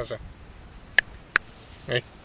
casar. Aí.